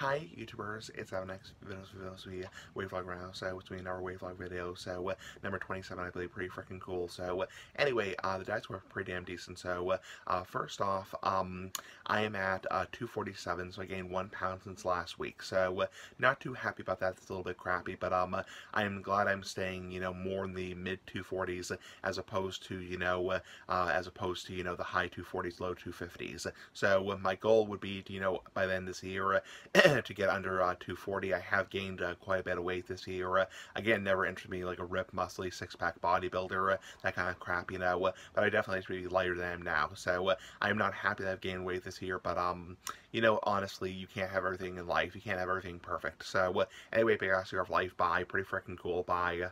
Hi YouTubers, it's our next videos videos we weight vlog right now, so it's doing our weight vlog video, so uh, number 27 I believe, pretty freaking cool, so uh, anyway, uh, the dice were pretty damn decent, so uh, first off, um, I am at uh, 247, so I gained one pound since last week, so uh, not too happy about that, it's a little bit crappy, but um, I am glad I'm staying, you know, more in the mid 240s as opposed to, you know, as opposed to, you know, the high 240s, low 250s, so my goal would be, to, you know, by the end of this year, to get under uh, 240. I have gained uh, quite a bit of weight this year. Uh, again, never interested me like a ripped, muscly, six-pack bodybuilder, uh, that kind of crap, you know. Uh, but I definitely have to be lighter than I am now. So I'm not happy that I've gained weight this year. But um, you know, honestly, you can't have everything in life. You can't have everything perfect. So anyway, big ass of life. Bye. Pretty freaking cool. Bye.